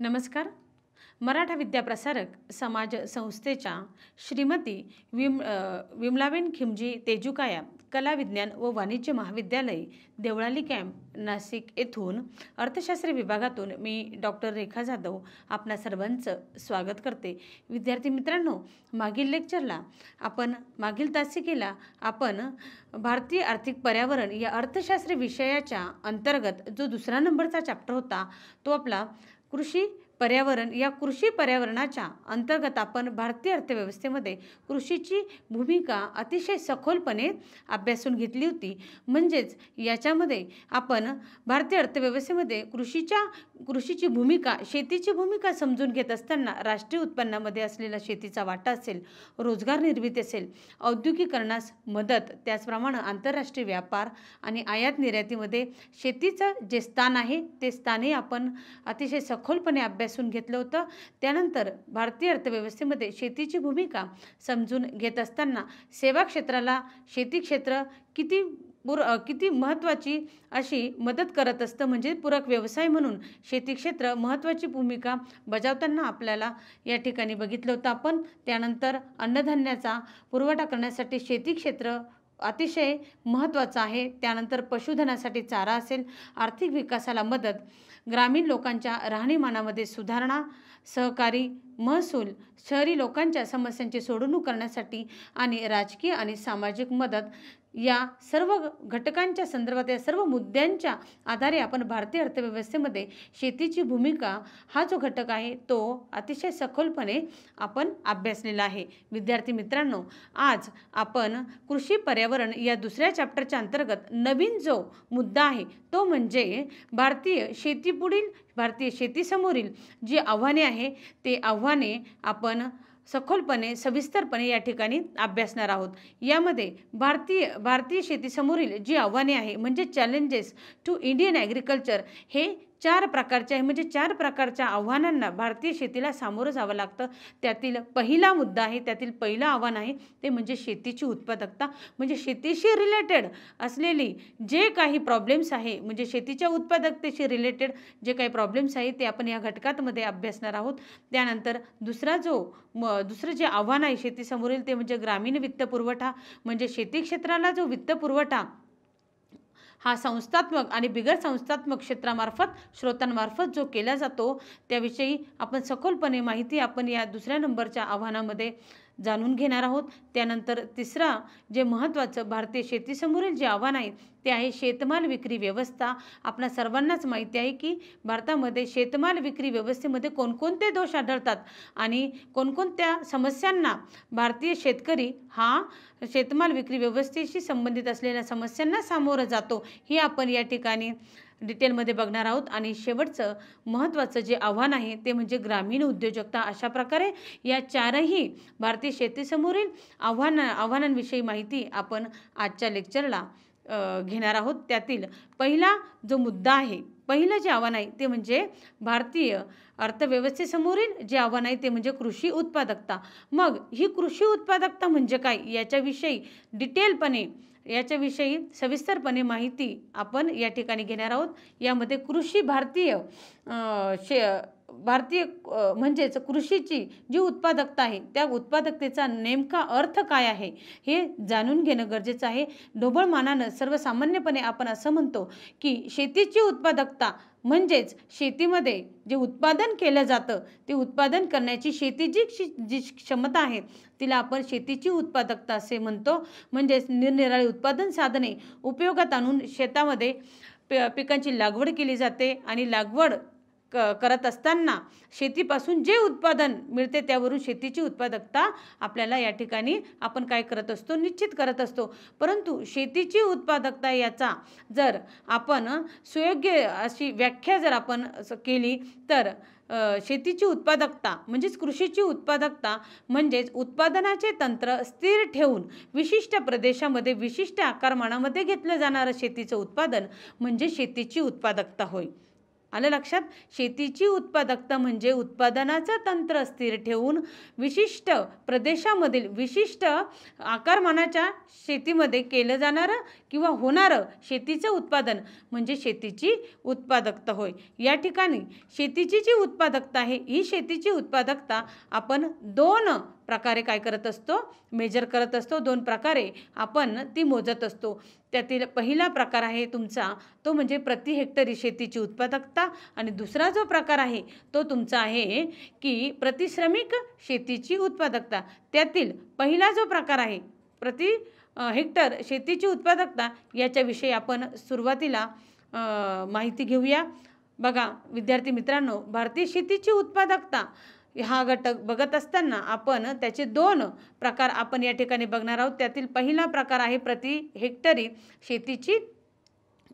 नमस्कार. मराठा विद्याप्रसारक समाज संस्थेच्या श्रीमती विम विमलाबेन खिमजी तेजुकाया कला विज्ञान व वाणिज्य महाविद्यालय देवळाली कॅम्प नाशिक येथून अर्थशास्त्र विभागातून मी डॉक्टर रेखा जाधव आपणा सर्वांचं स्वागत करते. विद्यार्थी मित्रांनो मागील लेक्चरला आपण मागील तासिकेला आपण भारतीय आर्थिक पर्यावरण या अर्थशास्त्र विषयाच्या अंतर्गत जो दुसरा नंबरचा चॅप्टर होता तो आपला कृषी पर्यावरण या कृषी पर्यावरणाच्या अंतर्गत आपण भारतीय अर्थव्यवस्थेमध्ये कृषीची भूमिका अतिशय सखोलपणे अभ्यासून घेतली होती. म्हणजेच याच्यामध्ये आपण भारतीय अर्थव्यवस्थेमध्ये कृषीच्या कृषीची भूमिका शेतीची भूमिका समजून घेत असताना राष्ट्रीय उत्पन्नामध्ये असलेला शेतीचा वाटा असेल रोजगार निर्मिती असेल औद्योगिकरणास मदत त्याचप्रमाणे आंतरराष्ट्रीय व्यापार आणि आयात निर्यातीमध्ये शेतीचं जे स्थान आहे ते स्थानही आपण अतिशय सखोलपणे अभ्यासून घेतलं होतं. त्यानंतर भारतीय अर्थव्यवस्थेमध्ये शेतीची भूमिका समजून घेत असताना सेवा क्षेत्राला शेती क्षेत्र किती पुर किती महत्त्वाची अशी मदत करत असतं म्हणजे पूरक व्यवसाय म्हणून शेती क्षेत्र महत्त्वाची भूमिका बजावताना आपल्याला या ठिकाणी बघितलं होतं आपण. त्यानंतर अन्नधान्याचा पुरवठा करण्यासाठी शेती क्षेत्र अतिशय महत्त्वाचं आहे. त्यानंतर पशुधनासाठी चारा असेल आर्थिक विकासाला मदत ग्रामीण लोकांच्या राहणीमानामध्ये सुधारणा सहकारी महसूल शहरी लोकांच्या समस्यांची सोडवणूक करण्यासाठी आणि राजकीय आणि सामाजिक मदत या सर्व घटकांच्या संदर्भात या सर्व मुद्द्यांच्या आधारे आपण भारतीय अर्थव्यवस्थेमध्ये शेतीची भूमिका हा जो घटक आहे तो अतिशय सखोलपणे आपण अभ्यासलेला आहे. विद्यार्थी मित्रांनो आज आपण कृषी पर्यावरण या दुसऱ्या चॅप्टरच्या अंतर्गत नवीन जो मुद्दा आहे तो म्हणजे भारतीय शेतीपुढील भारतीय शेतीसमोरील जी आव्हाने आहे ते आव्हाने आपण सखोलपणे सविस्तरपणे या ठिकाणी अभ्यासणार आहोत. यामध्ये भारतीय भारतीय शेतीसमोरील जी आव्हाने आहे म्हणजे चॅलेंजेस टू इंडियन ॲग्रिकल्चर हे चार प्रकारच्या आहे म्हणजे चार प्रकारच्या आव्हानांना भारतीय शेतीला सामोरं जावं लागतं. त्यातील पहिला मुद्दा आहे त्यातील पहिलं आव्हान आहे ते म्हणजे शेतीची उत्पादकता. म्हणजे शेतीशी रिलेटेड असलेली जे काही प्रॉब्लेम्स आहे म्हणजे शेतीच्या उत्पादकतेशी रिलेटेड जे काही प्रॉब्लेम्स आहे ते आपण या घटकातमध्ये अभ्यासणार आहोत. त्यानंतर दुसरा जो म दुसरं जे आव्हान आहे शेतीसमोरील ते म्हणजे ग्रामीण वित्तपुरवठा म्हणजे शेती क्षेत्राला जो वित्तपुरवठा हा संस्थात्मक आणि बिगर संस्थात्मक क्षेत्रामार्फत श्रोतांमार्फत जो केला जातो त्याविषयी आपण सखोलपणे माहिती आपण या दुसऱ्या नंबरच्या आव्हानामध्ये जाणून घेणार आहोत. त्यानंतर तिसरा जे महत्त्वाचं भारतीय शेतीसमोरील जे आव्हान आहे ते आहे शेतमाल विक्री व्यवस्था. आपणा सर्वांनाच माहिती आहे की भारतामध्ये शेतमाल विक्री व्यवस्थेमध्ये कोणकोणते दोष आढळतात आणि कोणकोणत्या समस्यांना भारतीय शेतकरी हा शेतमाल विक्री व्यवस्थेशी संबंधित असलेल्या समस्यांना सामोरं जातो हे आपण या ठिकाणी डिटेलमध्ये बघणार आहोत. आणि शेवटचं महत्त्वाचं जे आव्हान आहे ते म्हणजे ग्रामीण उद्योजकता. अशा प्रकारे या चारही भारतीय शेतीसमोरील आव्हान आव्हानांविषयी माहिती आपण आजच्या लेक्चरला घेणार आहोत. त्यातील पहिला जो मुद्दा आहे पहिलं जे आव्हान आहे ते म्हणजे भारतीय अर्थव्यवस्थेसमोरील जे आव्हान आहे ते म्हणजे कृषी उत्पादकता. मग ही कृषी उत्पादकता म्हणजे काय? याच्याविषयी डिटेलपणे याच्याविषयी सविस्तरपणे माहिती आपण या ठिकाणी घेणार आहोत. यामध्ये कृषी भारतीय शे भारतीय म्हणजेच कृषीची जी उत्पादकता आहे त्या उत्पादकतेचा नेमका अर्थ काय आहे हे जाणून घेणं गरजेचं आहे. ढोबळ मानानं सर्वसामान्यपणे आपण असं म्हणतो की शेतीची उत्पादकता म्हणजेच शेतीमध्ये जे उत्पादन केलं जातं ते उत्पादन करण्याची शेतीची जी क्षमता आहे तिला आपण शेतीची उत्पादकता असे म्हणतो. म्हणजेच निरनिराळी उत्पादन साधने उपयोगात आणून शेतामध्ये प पिकांची लागवड केली जाते आणि लागवड क करत असताना शेतीपासून जे उत्पादन मिळते त्यावरून शेतीची उत्पादकता आपल्याला या ठिकाणी आपण काय करत असतो? निश्चित करत असतो. परंतु शेतीची उत्पादकता याचा जर आपण सुयोग्य अशी व्याख्या जर आपण केली तर शेतीची उत्पादकता म्हणजेच कृषीची उत्पादकता म्हणजेच उत्पादनाचे तंत्र स्थिर ठेवून विशिष्ट प्रदेशामध्ये विशिष्ट आकारमानामध्ये घेतलं जाणारं शेतीचं उत्पादन म्हणजे शेतीची उत्पादकता होय. आलं लक्षात? शेतीची उत्पादकता म्हणजे उत्पादनाचं तंत्र स्थिर ठेवून विशिष्ट प्रदेशामधील विशिष्ट आकारमानाच्या शेतीमध्ये केलं जाणारं किंवा होणारं शेतीचं उत्पादन म्हणजे शेतीची उत्पादकता होय. या ठिकाणी शेतीची जी उत्पादकता आहे ही शेतीची उत्पादकता आपण दोन प्रकारे काय करत असतो? मेजर करत असतो. दोन प्रकारे आपण ती मोजत असतो. त्यातील पहिला प्रकार आहे तुमचा तो म्हणजे प्रति हेक्टरी शेतीची उत्पादकता आणि दुसरा जो प्रकार आहे तो तुमचा आहे की प्रतिश्रमिक शेतीची उत्पादकता. त्यातील पहिला जो प्रकार आहे प्रति हेक्टर शेतीची उत्पादकता याच्याविषयी आपण सुरुवातीला माहिती घेऊया. बघा विद्यार्थी मित्रांनो भारतीय शेतीची उत्पादकता हा घटक बघत असताना आपण त्याचे दोन प्रकार आपण या ठिकाणी बघणार आहोत. त्यातील पहिला प्रकार आहे प्रति हेक्टरी शेतीची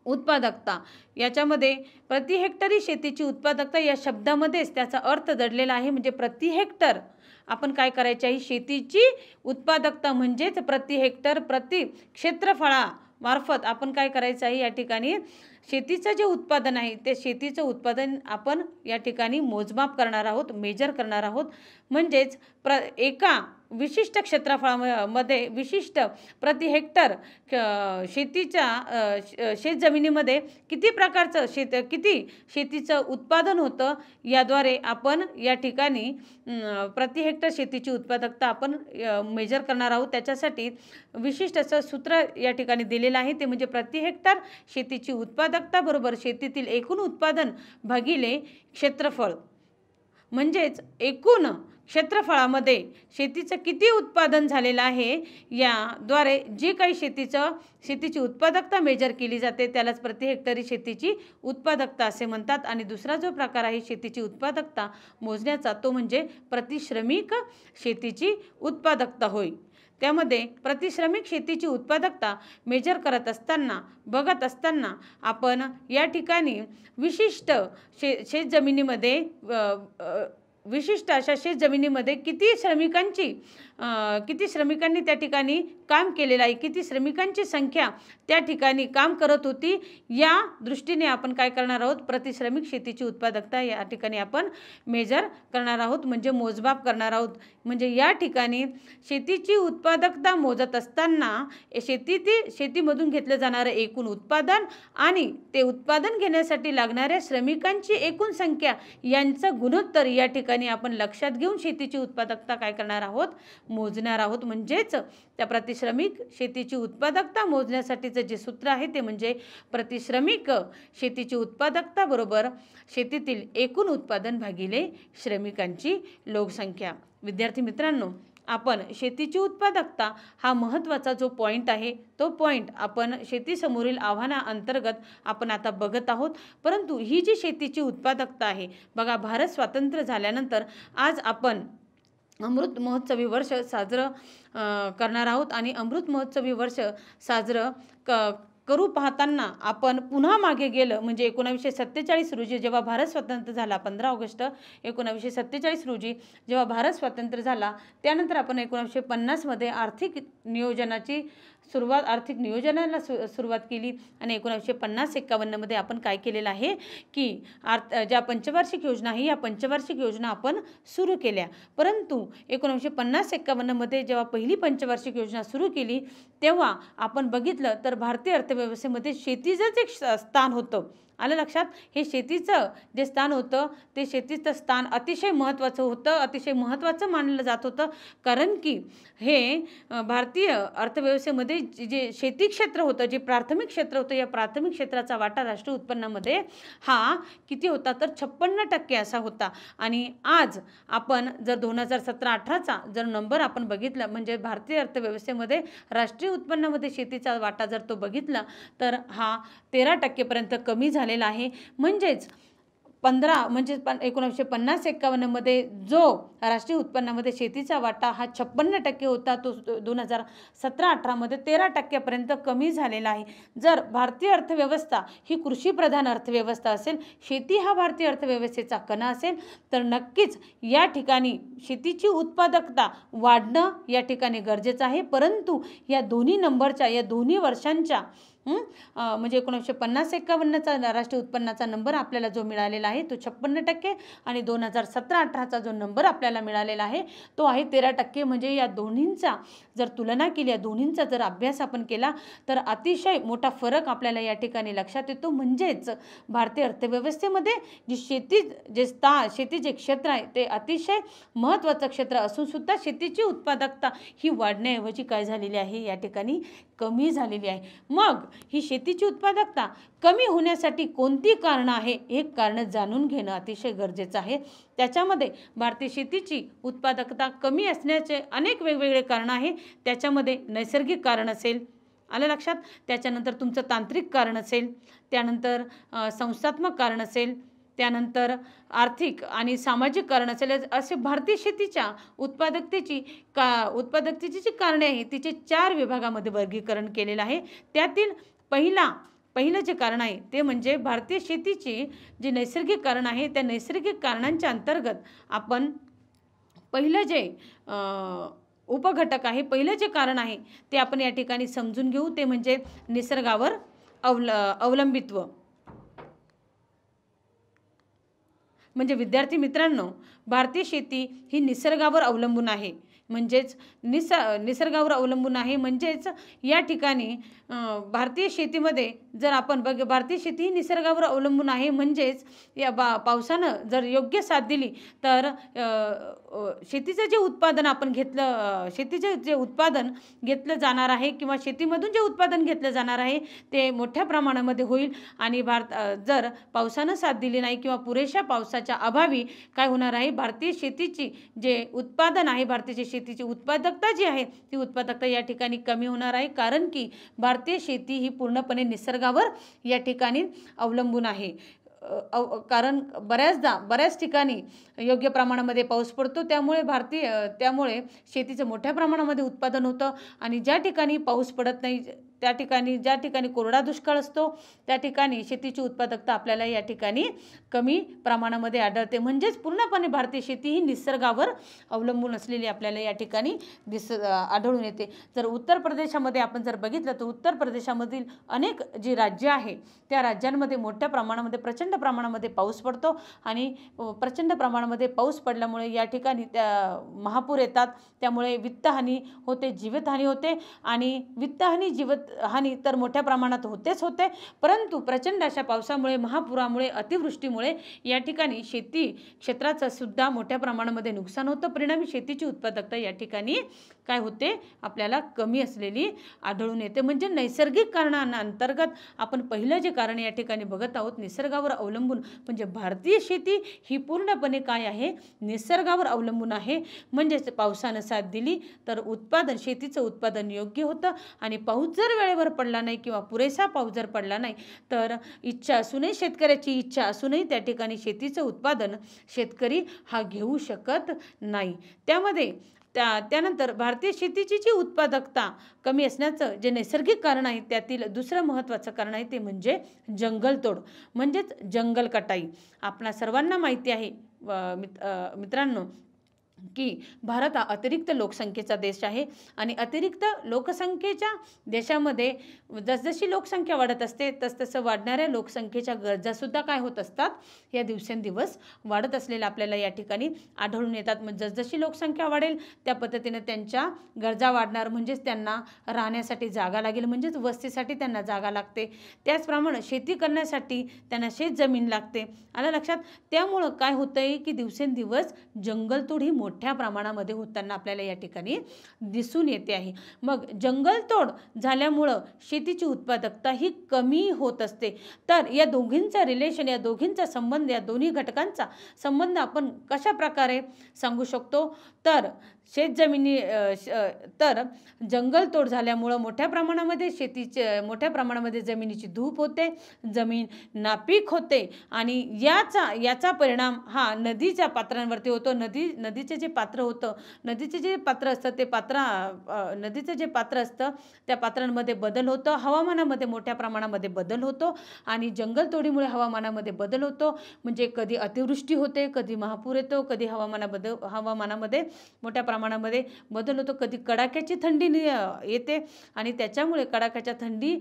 उत्पादकता. याच्यामध्ये प्रति हेक्टरी शेतीची उत्पादकता या शब्दामध्येच त्याचा अर्थ दडलेला आहे. म्हणजे प्रति हेक्टर आपण काय करायचे आहे? शेतीची उत्पादकता म्हणजेच प्रति हेक्टर प्रति क्षेत्रफळा मार्फत आपण काय करायचं आहे? या ठिकाणी शेतीचं जे उत्पादन आहे ते शेतीचं उत्पादन आपण या ठिकाणी मोजमाप करणार आहोत मेजर करणार आहोत. म्हणजेच प्र एका विशिष्ट क्षेत्रफळामध्ये विशिष्ट प्रति हेक्टर शेतीच्या शेतजमिनीमध्ये किती प्रकारचं शेत किती शेतीचं उत्पादन होतं याद्वारे आपण या ठिकाणी प्रति हेक्टर शेतीची उत्पादकता आपण मेजर करणार आहोत. त्याच्यासाठी विशिष्ट असं सूत्र या ठिकाणी दिलेलं आहे. ते म्हणजे प्रति हेक्टर शेतीची उत्पादकता बरोबर शेतीतील एकूण उत्पादन भागिले क्षेत्रफळ. म्हणजेच एकूण क्षेत्रफळामध्ये शेतीचं किती उत्पादन झालेलं आहे याद्वारे जी काही शेतीचं शेतीची उत्पादकता मेजर केली जाते त्यालाच प्रति हेक्टरी शेतीची उत्पादकता असे म्हणतात. आणि दुसरा जो प्रकार आहे शेतीची उत्पादकता मोजण्याचा तो म्हणजे प्रतिश्रमिक शेतीची उत्पादकता होय. त्यामध्ये प्रतिश्रमिक शेतीची उत्पादकता मेजर करत असताना बघत असताना आपण या ठिकाणी विशिष्ट शे शेतजमिनीमध्ये विशिष्ट अशा शेतजमिनीमध्ये किती श्रमिकांची किती श्रमिकांनी त्या ठिकाणी काम केलेलं आहे किती श्रमिकांची संख्या त्या ठिकाणी काम करत होती या दृष्टीने आपण काय करणार आहोत? प्रतिश्रमिक शेतीची उत्पादकता या ठिकाणी आपण मेजर करणार आहोत म्हणजे मोजमाप करणार आहोत. म्हणजे या ठिकाणी शेतीची उत्पादकता मोजत असताना शेतीतील शेतीमधून घेतलं जाणारं एकूण उत्पादन आणि ते उत्पादन घेण्यासाठी लागणाऱ्या श्रमिकांची एकूण संख्या यांचं गुणोत्तर या ठिकाणी आपण लक्षात घेऊन शेतीची उत्पादकता काय करणार आहोत? मोजणार आहोत. म्हणजेच त्या प्रतिश्रमिक शेतीची उत्पादकता मोजण्यासाठीचं जे सूत्र आहे ते म्हणजे प्रतिश्रमिक शेतीची उत्पादकता बरोबर शेतीतील एकूण उत्पादन भागिले श्रमिकांची लोकसंख्या. विद्यार्थी मित्रांनो आपण शेतीची उत्पादकता हा महत्त्वाचा जो पॉईंट आहे तो पॉईंट आपण शेतीसमोरील आव्हानाअंतर्गत आपण आता बघत आहोत. परंतु ही जी शेतीची उत्पादकता आहे बघा भारत स्वातंत्र्य झाल्यानंतर आज आपण अमृत महोत्सवी वर्ष साजरं करणार आहोत आणि अमृत महोत्सवी वर्ष साजरं क करू पाहताना आपण पुन्हा मागे गेलं म्हणजे एकोणावीसशे सत्तेचाळीस रोजी जेव्हा भारत स्वतंत्र झाला पंधरा ऑगस्ट एकोणावीसशे सत्तेचाळीस रोजी जेव्हा भारत स्वतंत्र झाला त्यानंतर आपण एकोणावीसशे पन्नासमध्ये आर्थिक नियोजनाची सुरुवात आर्थिक नियोजनाला सु सुरुवात केली आणि एकोणीसशे पन्नास एक्कावन्नमध्ये आपण काय केलेलं आहे की आर्थ ज्या पंचवार्षिक योजना आहे या पंचवार्षिक योजना आपण सुरू केल्या. परंतु एकोणीसशे पन्नास एक्कावन्नमध्ये जेव्हा पहिली पंचवार्षिक योजना सुरू केली तेव्हा आपण बघितलं तर भारतीय अर्थव्यवस्थेमध्ये शेतीचंच एक स्थान होतं. आलं लक्षात? हे शेतीचं जे स्थान होतं ते शेतीचं स्थान अतिशय महत्त्वाचं होतं अतिशय महत्त्वाचं मानलं जात होतं. कारण की हे भारतीय अर्थव्यवस्थेमध्ये जे शेती क्षेत्र होतं जे प्राथमिक क्षेत्र होतं या प्राथमिक क्षेत्राचा वाटा राष्ट्रीय उत्पन्नामध्ये हा किती होता? तर छप्पन्न टक्के असा होता. आणि आज आपण जर दोन हजार सतरा अठराचा जर नंबर आपण बघितला म्हणजे भारतीय अर्थव्यवस्थेमध्ये राष्ट्रीय उत्पन्नामध्ये शेतीचा वाटा जर तो बघितला तर हा तेरा टक्केपर्यंत कमी झाले झालेला आहे. म्हणजेच पंधरा म्हणजे पण एकोणीसशे पन्नास एक्कावन्नमध्ये जो राष्ट्रीय उत्पन्नामध्ये शेतीचा वाटा हा छप्पन्न टक्के होता तो दोन हजार सतरा अठरामध्ये तेरा टक्क्यापर्यंत कमी झालेला आहे. जर भारतीय अर्थव्यवस्था ही कृषीप्रधान अर्थव्यवस्था असेल शेती हा भारतीय अर्थव्यवस्थेचा कणा असेल तर नक्कीच या ठिकाणी शेतीची उत्पादकता वाढणं या ठिकाणी गरजेचं आहे. परंतु या दोन्ही नंबरच्या या दोन्ही वर्षांच्या म्हणजे एकोणीसशे पन्नास एकावन्नचा राष्ट्रीय उत्पन्नाचा नंबर आपल्याला जो मिळालेला आहे तो छप्पन्न टक्के आणि दोन हजार सतरा अठराचा जो नंबर आपल्याला मिळालेला आहे तो आहे तेरा टक्के. म्हणजे या दोन्हींचा जर तुलना केली या दोन्हींचा जर अभ्यास आपण केला तर अतिशय मोठा फरक आपल्याला या ठिकाणी लक्षात येतो. म्हणजेच भारतीय अर्थव्यवस्थेमध्ये जी शेती जे स्था शेती जे क्षेत्र आहे ते अतिशय महत्त्वाचं क्षेत्र असूनसुद्धा शेतीची उत्पादकता ही वाढण्याऐवजी काय झालेली आहे? या ठिकाणी कमी झालेली आहे. मग ही शेतीची उत्पादकता कमी होण्यासाठी कोणती कारणं आहे हे कारणं जाणून घेणं अतिशय गरजेचं आहे. त्याच्यामध्ये भारतीय शेतीची उत्पादकता कमी असण्याचे अनेक वेगवेगळे कारणं आहे. त्याच्यामध्ये नैसर्गिक कारण असेल आलं लक्षात? त्याच्यानंतर तुमचं तांत्रिक कारण असेल त्यानंतर संस्थात्मक कारण असेल त्यानंतर आर्थिक आणि सामाजिक कारण असेल असे भारतीय शेतीच्या उत्पादकतेची का उत्पादकतेची जी कारणे आहे तिचे चार विभागामध्ये वर्गीकरण केलेलं आहे. त्यातील पहिला पहिलं जे कारण आहे ते म्हणजे भारतीय शेतीची जी नैसर्गिक कारण आहे त्या नैसर्गिक कारणांच्या अंतर्गत आपण पहिलं जे उपघटक आहे पहिलं जे कारण आहे ते आपण या ठिकाणी समजून घेऊ. ते म्हणजे निसर्गावर अवल अवलंबित्व. म्हणजे विद्यार्थी मित्रांनो भारतीय शेती ही निसर्गावर अवलंबून आहे. म्हणजेच निस निसर्गावर अवलंबून आहे. म्हणजेच या ठिकाणी भारतीय शेतीमध्ये जर आपण बघ भारतीय शेती ही निसर्गावर अवलंबून आहे. म्हणजेच या बा पावसानं जर योग्य साथ दिली तर शेतीचं जे उत्पादन आपण घेतलं शेतीचं जे उत्पादन घेतलं जाणार आहे किंवा शेतीमधून जे उत्पादन घेतलं जाणार आहे ते मोठ्या प्रमाणामध्ये होईल. आणि भारत जर पावसानं साथ दिली नाही किंवा पुरेशा पावसाच्या अभावी काय होणार आहे भारतीय शेतीची जे उत्पादन आहे भारतीय शेतीची उत्पादकता जी आहे ती उत्पादकता या ठिकाणी कमी होणार आहे. कारण की भारतीय शेती ही पूर्णपणे निसर्गावर या ठिकाणी अवलंबून आहे. अव कारण बऱ्याचदा बऱ्याच ठिकाणी योग्य प्रमाणामध्ये पाऊस पडतो. त्यामुळे भारतीय त्यामुळे शेतीचं मोठ्या प्रमाणामध्ये उत्पादन होतं आणि ज्या ठिकाणी पाऊस पडत नाही त्या ठिकाणी ज्या ठिकाणी कोरडा दुष्काळ असतो त्या ठिकाणी शेतीची उत्पादकता आपल्याला या ठिकाणी कमी प्रमाणामध्ये आढळते. म्हणजेच पूर्णपणे भारतीय शेती ही निसर्गावर अवलंबून असलेली आपल्याला या ठिकाणी दिस आढळून येते. जर उत्तर प्रदेशामध्ये आपण जर बघितलं तर उत्तर प्रदेशामधील अनेक जी राज्य आहे त्या राज्यांमध्ये मोठ्या प्रमाणामध्ये प्रचंड प्रमाणामध्ये पाऊस पडतो आणि प्रचंड प्रमाणामध्ये पाऊस पडल्यामुळे या ठिकाणी त्या महापूर येतात. त्यामुळे वित्तहानी होते जीवितहानी होते आणि वित्तहानी जीवित हानी तर मोठ्या प्रमाणात होतेच होते. परंतु प्रचंड अशा पावसामुळे महापुरामुळे अतिवृष्टीमुळे या ठिकाणी शेती क्षेत्राचं सुद्धा मोठ्या प्रमाणामध्ये नुकसान होतं. परिणामी शेतीची उत्पादकता या ठिकाणी काय होते? आपल्याला कमी असलेली आढळून येते. म्हणजे नैसर्गिक कारणांअंतर्गत आपण पहिलं जे कारण या ठिकाणी बघत आहोत निसर्गावर अवलंबून म्हणजे भारतीय शेती ही पूर्णपणे काय आहे? निसर्गावर अवलंबून आहे. म्हणजेच पावसानं साथ दिली तर उत्पादन शेतीचं उत्पादन योग्य होतं आणि पाऊस जर वेळेवर पडला नाही किंवा पुरेसा पाऊस जर पडला नाही तर इच्छा असूनही शेतकऱ्याची इच्छा असूनही त्या ठिकाणी शेतीचं उत्पादन शेतकरी हा घेऊ शकत नाही. त्यामध्ये त्या त्यानंतर भारतीय शेतीची जी उत्पादकता कमी असण्याचं जे नैसर्गिक कारण आहे त्यातील दुसरं महत्त्वाचं कारण आहे ते म्हणजे जंगलतोड म्हणजेच जंगल कटाई. आपणा सर्वांना माहिती आहे मित्रांनो की भारत हा अतिरिक्त लोकसंख्येचा देश आहे आणि अतिरिक्त लोकसंख्येच्या देशामध्ये जसजशी लोकसंख्या वाढत असते तसतसं वाढणाऱ्या लोकसंख्येच्या गरजासुद्धा काय होत असतात? या दिवसेंदिवस वाढत असलेल्या आपल्याला या ठिकाणी आढळून येतात. मग जसजशी लोकसंख्या वाढेल त्या पद्धतीनं त्यांच्या गरजा वाढणार म्हणजेच त्यांना राहण्यासाठी जागा लागेल म्हणजेच वस्तीसाठी त्यांना जागा लागते. त्याचप्रमाणे शेती करण्यासाठी त्यांना शेत जमीन लागते. आलं लक्षात? त्यामुळं काय होतं आहे की दिवसेंदिवस जंगलतोड ही मोठ्या प्रमाणामध्ये होताना आपल्याला या ठिकाणी दिसून येते आहे. मग जंगलतोड झाल्यामुळं शेतीची उत्पादकता ही कमी होत असते. तर या दोघींचा रिलेशन या दोघींचा संबंध या दोन्ही घटकांचा संबंध आपण कशा प्रकारे सांगू शकतो? तर शेतजमिनी श- तर जंगलतोड झाल्यामुळं मोठ्या प्रमाणामध्ये शेतीचे मोठ्या प्रमाणामध्ये जमिनीची धूप होते जमीन नापीक होते आणि याचा याचा परिणाम हा नदीच्या पात्रांवरती होतो. नदी नदीचे जे पात्र होतं नदीचे जे पात्र असतं ते पात्र नदीचं जे पात्र असतं त्या पात्रांमध्ये बदल होतं. हवामानामध्ये मोठ्या प्रमाणामध्ये बदल होतो आणि जंगलतोडीमुळे हवामानामध्ये बदल होतो. म्हणजे कधी अतिवृष्टी होते कधी महापूर येतो कधी हवामानाबद्दल हवामानामध्ये मोठ्या प्रमाणामध्ये बदल होतो. कधी कडाक्याची थंडी येते आणि त्याच्यामुळे कडाक्याच्या थंडी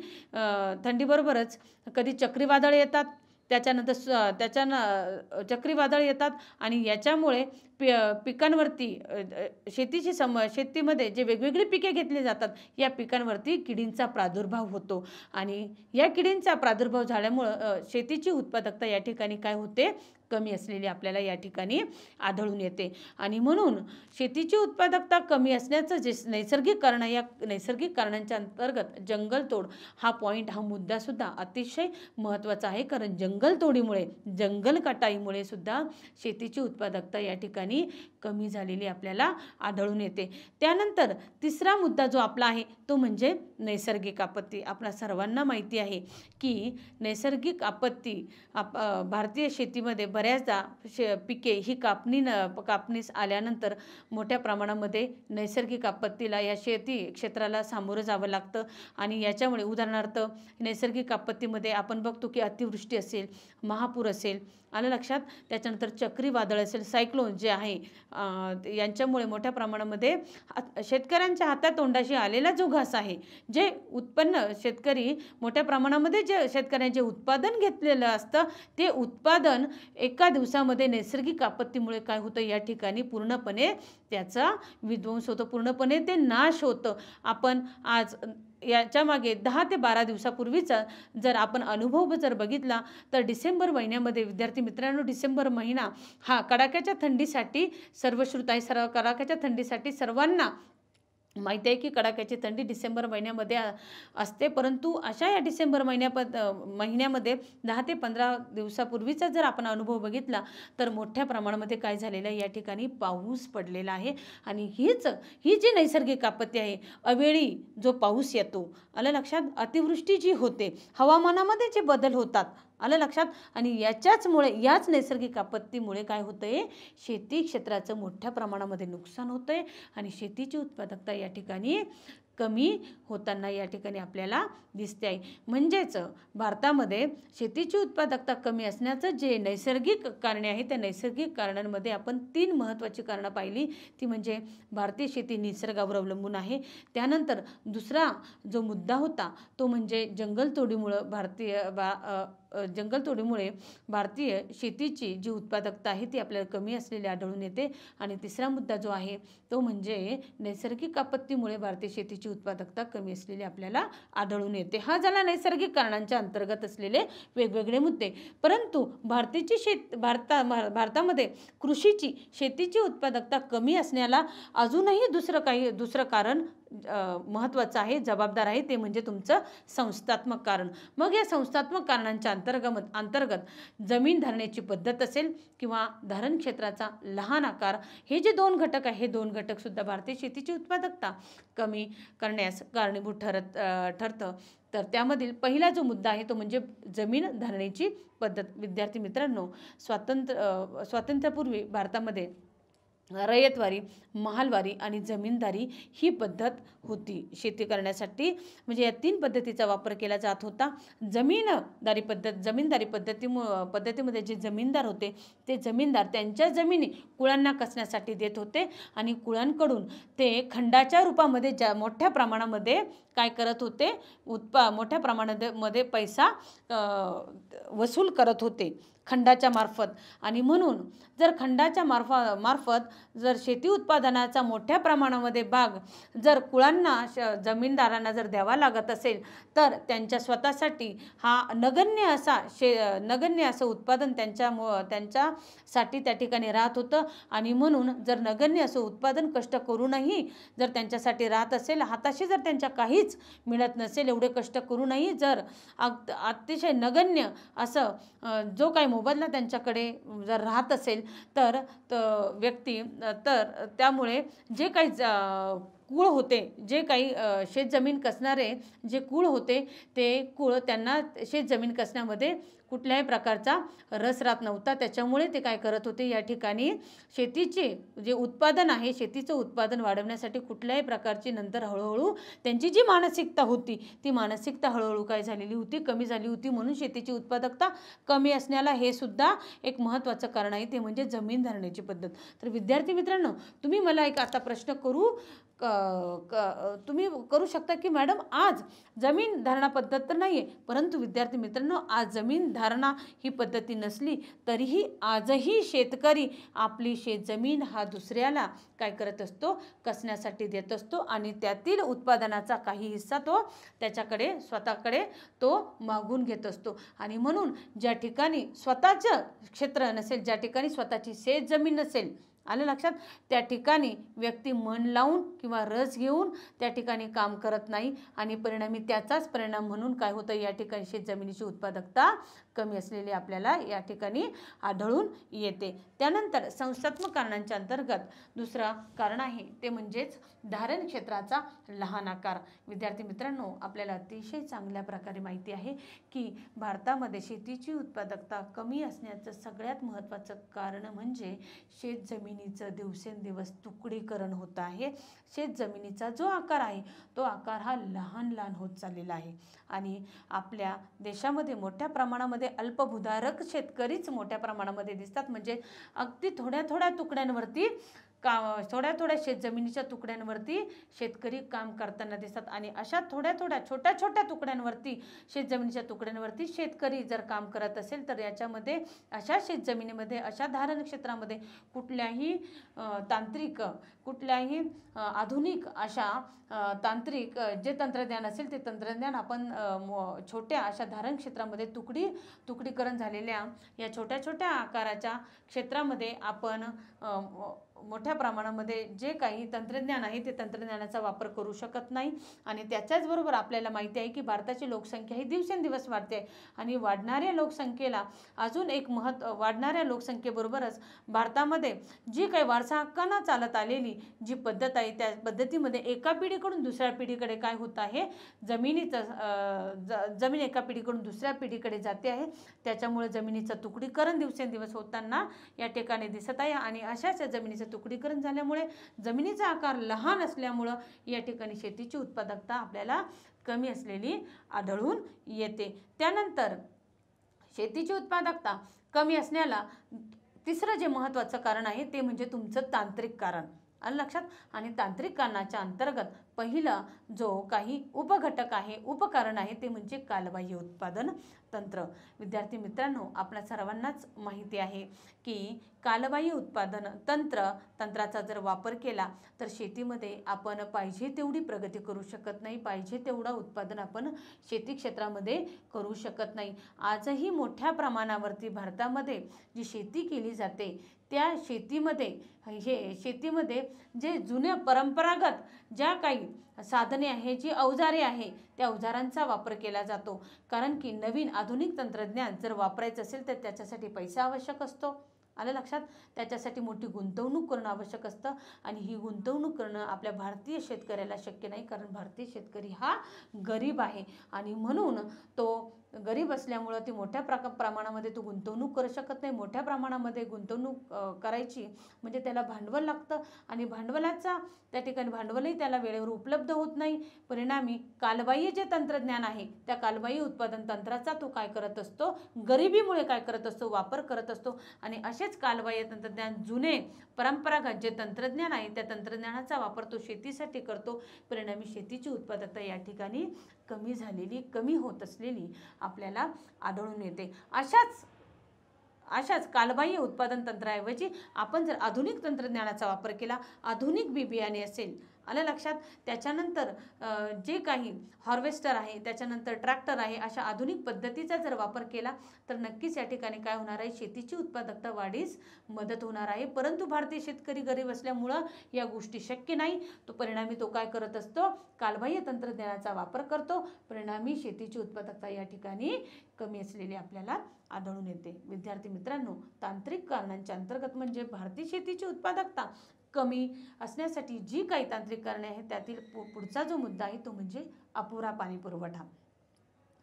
थंडीबरोबरच कधी चक्रीवादळ येतात त्याच्यानंतर स त्याच्यानं चक्रीवादळ येतात आणि याच्यामुळे पि पिकांवरती शेतीशी शेतीची सम शेतीमध्ये जे वेगवेगळी पिके घेतली जातात या पिकांवरती किडींचा प्रादुर्भाव होतो. आणि या किडींचा प्रादुर्भाव झाल्यामुळं शेतीची उत्पादकता या ठिकाणी काय होते? कमी असलेली आपल्याला या ठिकाणी आढळून येते. आणि म्हणून शेतीची उत्पादकता कमी असण्याचं जे नैसर्गिक कारण या नैसर्गिक कारणांच्या अंतर्गत जंगलतोड हा पॉईंट हा मुद्दासुद्धा अतिशय महत्त्वाचा आहे. कारण जंगलतोडीमुळे जंगल कटाईमुळे सुद्धा शेतीची उत्पादकता या ठिकाणी कमी झालेली आपल्याला आढळून येते. त्यानंतर तिसरा मुद्दा जो आपला आहे तो म्हणजे नैसर्गिक आपत्ती. आपल्या सर्वांना माहिती आहे की नैसर्गिक आपत्ती आप भारतीय शेतीमध्ये बऱ्याचदा शे पिके ही कापणी न कापणीस आल्यानंतर मोठ्या प्रमाणामध्ये नैसर्गिक आपत्तीला या शेती क्षेत्राला सामोरं जावं लागतं. आणि याच्यामुळे उदाहरणार्थ नैसर्गिक आपत्तीमध्ये आपण बघतो की अतिवृष्टी असेल महापूर असेल आलं लक्षात? त्याच्यानंतर चक्रीवादळ असेल सायक्लोन जे आहे यांच्यामुळे मोठ्या प्रमाणामध्ये शेतकऱ्यांच्या हातातोंडाशी आलेला जो असं आहे. जे उत्पन्न शेतकरी मोठ्या प्रमाणामध्ये जे शेतकऱ्यांचे उत्पादन घेतलेलं असतं ते उत्पादन एका दिवसामध्ये नैसर्गिक आपत्तीमुळे काय होतं? या ठिकाणी पूर्णपणे त्याचा विध्वंस होतो. पूर्णपणे ते नाश होतं. आपण आज याच्यामागे दहा ते बारा दिवसापूर्वीचा जर आपण अनुभव जर बघितला तर डिसेंबर महिन्यामध्ये विद्यार्थी मित्रांनो डिसेंबर महिना हा कडाक्याच्या थंडीसाठी सर्वश्रुत आहे सर्व कडाक्याच्या थंडीसाठी सर्वांना माहिती आहे की कडाक्याची थंडी डिसेंबर महिन्यामध्ये असते परंतु अशा या डिसेंबर महिन्यापद महिन्यामध्ये दहा ते पंधरा दिवसापूर्वीचा जर आपण अनुभव बघितला तर मोठ्या प्रमाणामध्ये काय झालेलं आहे या ठिकाणी पाऊस पडलेला आहे. आणि हीच ही जी नैसर्गिक आपत्ती आहे अवेळी जो पाऊस येतो आलं लक्षात? अतिवृष्टी जी होते हवामानामध्ये जे बदल होतात आलं लक्षात? आणि याच्याचमुळे याच नैसर्गिक आपत्तीमुळे काय होतं आहे शेती क्षेत्राचं मोठ्या प्रमाणामध्ये नुकसान होतं आहे आणि शेतीची उत्पादकता या ठिकाणी कमी होताना या ठिकाणी आपल्याला दिसते आहे म्हणजेच भारतामध्ये शेतीची उत्पादकता कमी असण्याचं जे नैसर्गिक कारणे आहे त्या नैसर्गिक कारणांमध्ये आपण तीन महत्त्वाची कारणं पाहिली. ती म्हणजे भारतीय शेती निसर्गावर अवलंबून आहे. त्यानंतर दुसरा जो मुद्दा होता तो म्हणजे जंगलतोडीमुळं भारतीय बा जंगलतोडीमुळे भारतीय शेतीची जी उत्पादकता आहे ती आपल्याला कमी असलेली आढळून येते. आणि तिसरा मुद्दा जो आहे तो म्हणजे नैसर्गिक आपत्तीमुळे भारतीय शेतीची उत्पादकता कमी असलेली आपल्याला आढळून येते. हा झाला नैसर्गिक कारणांच्या अंतर्गत असलेले वेगवेगळे मुद्दे. परंतु भारतीची शेत भारता भारतामध्ये कृषीची शेतीची उत्पादकता कमी असण्याला अजूनही दुसरं काही दुसरं कारण महत्त्वाचं आहे जबाबदार आहे ते म्हणजे तुमचं संस्थात्मक कारण. मग या संस्थात्मक कारणांच्या अंतर्गत अंतर्गत जमीन धरण्याची पद्धत असेल किंवा धरण क्षेत्राचा लहान आकार हे जे दोन घटक आहे हे दोन घटकसुद्धा भारतीय शेतीची उत्पादकता कमी करण्यास कारणीभूत ठरत ठरतं. तर त्यामधील पहिला जो मुद्दा आहे तो म्हणजे जमीन धरण्याची पद्धत. विद्यार्थी मित्रांनो स्वातंत्र्य स्वातंत्र्यापूर्वी भारतामध्ये रयतवारी महालवारी आणि जमीनदारी ही पद्धत होती. शेती करण्यासाठी म्हणजे या तीन पद्धतीचा वापर केला जात होता. जमीनदारी पद्धत जमीनदारी पद्धती पद्धतीमध्ये जे जमीनदार होते ते जमीनदार त्यांच्या जमिनी कुळांना कसण्यासाठी देत होते आणि कुळांकडून ते खंडाच्या रूपामध्ये ज्या मोठ्या प्रमाणामध्ये काय करत होते उत्पा मोठ्या प्रमाणामध्ये पैसा वसूल करत होते. खंडाच्या मार्फत. आणि म्हणून जर खंडाच्या मार्फा मार्फत जर शेती उत्पादनाचा मोठ्या प्रमाणामध्ये भाग जर कुळांना श जमीनदारांना जर द्यावा लागत असेल तर त्यांच्या स्वतःसाठी हा नगण्य असा शे नगण्य असं उत्पादन त्यांच्या मु त्यांच्यासाठी त्या ठिकाणी राहत होतं. आणि म्हणून जर नगण्य असं उत्पादन कष्ट करूनही जर त्यांच्यासाठी राहत असेल हाताशी जर त्यांच्या काहीच मिळत नसेल एवढे कष्ट करूनही जर अग अतिशय नगण्य असं जो काही मोबदला त्यांच्याकडे जर राहत असेल तर त व्यक्ती तर त्यामुळे जे काही ज- कुळ होते जे काही शेतजमीन कसणारे जे कुळ होते ते कुळ त्यांना शेतजमीन कसण्यामध्ये कुठल्याही प्रकारचा रस राहत नव्हता. त्याच्यामुळे ते काय करत होते? या ठिकाणी शेतीचे जे उत्पादन आहे शेतीचं उत्पादन वाढवण्यासाठी कुठल्याही प्रकारची नंतर हळूहळू त्यांची जी मानसिकता होती ती मानसिकता हळूहळू काय झालेली होती? कमी झाली होती म्हणून शेतीची उत्पादकता कमी असण्याला हे सुद्धा एक महत्त्वाचं कारण आहे. ते म्हणजे जमीन धरण्याची पद्धत. तर विद्यार्थी मित्रांनो तुम्ही मला एक आता प्रश्न करू. क क तुम्ही करू शकता की मॅडम आज जमीन धारणा पद्धत तर नाही आहे परंतु विद्यार्थी मित्रांनो आज जमीन धारणा ही पद्धती नसली तरीही आजही शेतकरी आपली शेतजमीन हा दुसऱ्याला काय करत असतो? कसण्यासाठी देत असतो आणि त्यातील उत्पादनाचा काही हिस्सा तो त्याच्याकडे स्वतःकडे तो मागून घेत असतो. आणि म्हणून ज्या ठिकाणी स्वतःचं क्षेत्र नसेल ज्या ठिकाणी स्वतःची शेतजमीन नसेल आलं लक्षात? त्या ठिकाणी व्यक्ती मन लावून किंवा रस घेऊन त्या ठिकाणी काम करत नाही. आणि परिणामी त्याचाच परिणाम म्हणून काय होतं? या ठिकाणी शेतजमिनीची उत्पादकता कमी असलेली आपल्याला या ठिकाणी आढळून येते. त्यानंतर संस्थात्मक कारणांच्या अंतर्गत दुसरं कारण आहे ते म्हणजेच धारण क्षेत्राचा लहान आकार. विद्यार्थी मित्रांनो आपल्याला अतिशय चांगल्या प्रकारे माहिती आहे की भारतामध्ये शेतीची उत्पादकता कमी असण्याचं सगळ्यात महत्त्वाचं कारण म्हणजे शेतजमिनीचं दिवसेंदिवस तुकडीकरण होत आहे. शेतजमिनीचा जो आकार आहे तो आकार हा लहान लहान होत चाललेला आहे. आणि आपल्या देशामध्ये मोठ्या प्रमाणामध्ये अल्पभूधारक शेतकरीच मोठ्या प्रमाणामध्ये दिसतात. म्हणजे अगदी थोड्या थोड्या तुकड्यांवरती का थोड्या थोड्या शेतजमिनीच्या तुकड्यांवरती शेतकरी काम करताना दिसतात. आणि अशा थोड्या थोड्या छोट्या छोट्या तुकड्यांवरती शेतजमिनीच्या तुकड्यांवरती शेतकरी जर काम करत असेल तर याच्यामध्ये अशा शेतजमिनीमध्ये अशा धारण क्षेत्रामध्ये कुठल्याही तांत्रिक कुठल्याही आधुनिक अशा तांत्रिक जे तंत्रज्ञान असेल ते तंत्रज्ञान आपण छोट्या अशा धारण क्षेत्रामध्ये तुकडी तुकडीकरण झालेल्या या छोट्या छोट्या आकाराच्या क्षेत्रामध्ये आपण मोठ्या प्रमाणामध्ये जे काही तंत्रज्ञान आहे ते तंत्रज्ञानाचा वापर करू शकत नाही. आणि त्याच्याचबरोबर आपल्याला माहिती आहे की भारताची लोकसंख्या ही दिवसेंदिवस वाढते आहे. आणि वाढणाऱ्या लोकसंख्येला अजून एक महत्त्व वाढणाऱ्या लोकसंख्येबरोबरच भारतामध्ये जी काही वारसा हक्कांना चालत आलेली जी पद्धत आहे त्या पद्धतीमध्ये एका पिढीकडून दुसऱ्या पिढीकडे काय होत आहे? जमिनीचं ज जमीन एका पिढीकडून दुसऱ्या पिढीकडे जाते आहे. त्याच्यामुळे जमिनीचं तुकडीकरण दिवसेंदिवस होताना या ठिकाणी दिसत आहे. आणि अशाच जमिनीचं तुकडीकरण झाल्यामुळे जमिनीचा आकार लहान असल्यामुळं या ठिकाणी शेतीची उत्पादकता आपल्याला कमी असलेली आढळून येते. त्यानंतर शेतीची उत्पादकता कमी असण्याला तिसरं जे महत्त्वाचं कारण आहे ते म्हणजे तुमचं तांत्रिक कारण. आलं लक्षात? आणि तांत्रिक कारणाच्या अंतर्गत पहिला जो काही उपघटक आहे उपकरण आहे ते म्हणजे कालबाह्य उत्पादन तंत्र. विद्यार्थी मित्रांनो आपल्या सर्वांनाच माहिती आहे की कालबाह्य उत्पादन तंत्र तंत्राचा जर वापर केला तर शेतीमध्ये आपण पाहिजे तेवढी प्रगती करू शकत नाही पाहिजे तेवढं उत्पादन आपण शेती क्षेत्रामध्ये करू शकत नाही. आजही मोठ्या प्रमाणावरती भारतामध्ये जी शेती केली जाते त्या शेतीमध्ये हे शेतीमध्ये जे जुन्या परंपरागत ज्या काही साधने आहे जी अवजारे आहे त्या अवजारांचा वापर केला जातो. कारण की नवीन आधुनिक तंत्रज्ञान जर वापरायचं असेल तर त्याच्यासाठी पैसा आवश्यक असतो. आलं लक्षात? त्याच्यासाठी मोठी गुंतवणूक करणं आवश्यक असतं आणि ही गुंतवणूक करणं आपल्या भारतीय शेतकऱ्याला शक्य नाही कारण भारतीय शेतकरी हा गरीब आहे आणि म्हणून तो गरीब असल्यामुळं ती मोठ्या प्रका प्रमाणामध्ये तो गुंतवणूक करू शकत नाही. मोठ्या प्रमाणामध्ये गुंतवणूक करायची म्हणजे त्याला भांडवल लागतं आणि भांडवलाचा त्या ठिकाणी भांडवलही त्याला वेळेवर उपलब्ध होत नाही. परिणामी कालबाह्य जे तंत्रज्ञान आहे त्या कालबाह्य उत्पादन तंत्राचा तो काय करत असतो? गरिबीमुळे काय करत असतो? वापर करत असतो. आणि असेच कालबाह्य तंत्रज्ञान जुने परंपरागत जे तंत्रज्ञान आहे त्या तंत्रज्ञानाचा वापर तो शेतीसाठी करतो. परिणामी शेतीची उत्पादकता या ठिकाणी कमी झालेली कमी होत असलेली आपल्याला आढळून येते. अशाच अशाच कालबाह्य उत्पादन तंत्राऐवजी आपण जर आधुनिक तंत्रज्ञानाचा वापर केला आधुनिक बी बियाणे असेल आलं लक्षात? त्याच्यानंतर जे काही हार्वेस्टर आहे त्याच्यानंतर ट्रॅक्टर आहे अशा आधुनिक पद्धतीचा जर वापर केला तर नक्कीच या ठिकाणी काय होणार आहे? शेतीची उत्पादकता वाढीस मदत होणार आहे. परंतु भारतीय शेतकरी गरीब असल्यामुळं या गोष्टी शक्य नाही. तो परिणामी तो काय करत असतो? कालबाह्य तंत्रज्ञानाचा वापर करतो. परिणामी शेतीची उत्पादकता या ठिकाणी कमी असलेली आपल्याला आढळून येते. विद्यार्थी मित्रांनो तांत्रिक कारणांच्या अंतर्गत म्हणजे भारतीय शेतीची उत्पादकता कमी असण्यासाठी जी काही तांत्रिक कारणे आहेत त्यातील पुढचा जो मुद्दा आहे तो म्हणजे अपुरा पाणी पुरवठा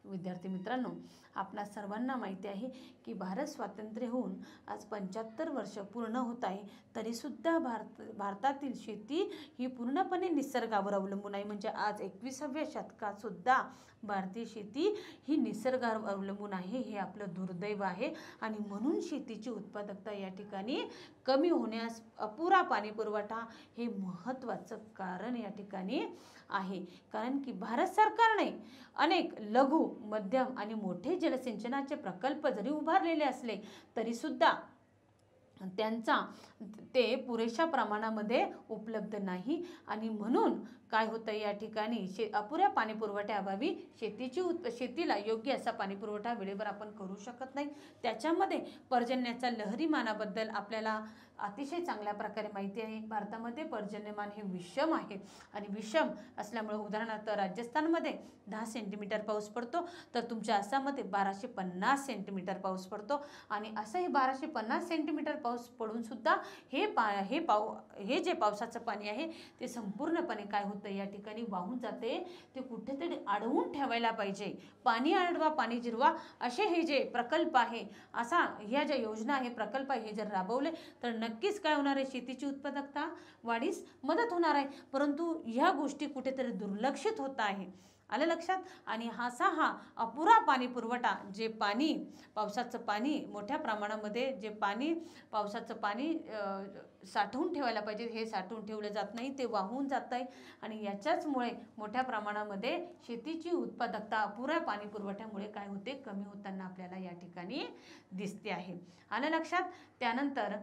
विद्यार्थी मित्रांनो आपणा सर्वांना माहिती आहे की भारत स्वातंत्र्य होऊन आज पंच्याहत्तर वर्ष पूर्ण होत आहे तरीसुद्धा भारत भारतातील शेती ही पूर्णपणे निसर्गावर अवलंबून आहे. म्हणजे आज एकविसाव्या शतकातसुद्धा भारतीय शेती ही निसर्गावर अवलंबून आहे हे आपलं दुर्दैव आहे. आणि म्हणून शेतीची उत्पादकता या ठिकाणी कमी होण्यास अपुरा पाणी पुरवठा हे महत्त्वाचं कारण या ठिकाणी आहे. कारण की भारत सरकारने अनेक लघु मध्यम आणि मोठे जलसिंचनाचे प्रकल्प जरी उभारलेले असले तरीसुद्धा त्यांचा ते पुरेशा प्रमाणामध्ये उपलब्ध नाही. आणि म्हणून काय होतं या ठिकाणी? शे अपुऱ्या पाणीपुरवठ्याअभावी शेतीची उत् शेतीला योग्य असा पाणीपुरवठा वेळेवर आपण करू शकत नाही. त्याच्यामध्ये पर्जन्याच्या लहरीमानाबद्दल आपल्याला अतिशय चांगल्या प्रकारे माहिती आहे. भारतामध्ये पर्जन्यमान हे विषम आहे आणि विषम असल्यामुळे उदाहरणार्थ राजस्थानमध्ये दहा सेंटीमीटर पाऊस पडतो तर तुमच्या आसाममध्ये बाराशे पन्नास सेंटीमीटर पाऊस पडतो आणि असं हे बाराशे पन्नास सेंटीमीटर पाऊस पडूनसुद्धा हे पा हे पाऊ हे जे पावसाचं पाणी आहे ते संपूर्णपणे काय होतं? या ठिकाणी वाहून जाते. ते कुठेतरी अडवून ठेवायला पाहिजे. पाणी अडवा पाणी जिरवा असे हे जे प्रकल्प आहे असा ह्या ज्या योजना आहे प्रकल्प आहे हे जर राबवले तर नक्कीच काय होणार आहे? शेतीची उत्पादकता वाढीस मदत होणार आहे. परंतु ह्या गोष्टी कुठेतरी दुर्लक्षित होत आहे. आलं लक्षात? आणि हासा हा अपुरा पाणी पुरवठा जे पाणी पावसाचं पाणी मोठ्या प्रमाणामध्ये जे पाणी पावसाचं पाणी साठवून ठेवायला पाहिजे हे साठवून ठेवलं जात नाही ते वाहून जात आहे आणि याच्याचमुळे मोठ्या प्रमाणामध्ये शेतीची उत्पादकता अपुऱ्या पाणी पुरवठ्यामुळे काय होते? कमी होताना आपल्याला या ठिकाणी दिसते आहे. आलं लक्षात? त्यानंतर